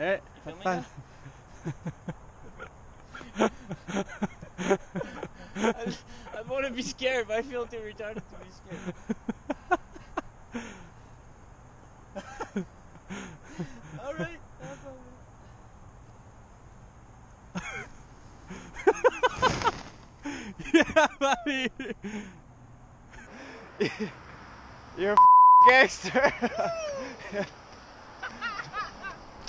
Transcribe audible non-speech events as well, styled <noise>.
Eh, filming <laughs> I, I want to be scared, but I feel too retarded to be scared. <laughs> all right. <laughs> yeah, buddy. You're a gangster.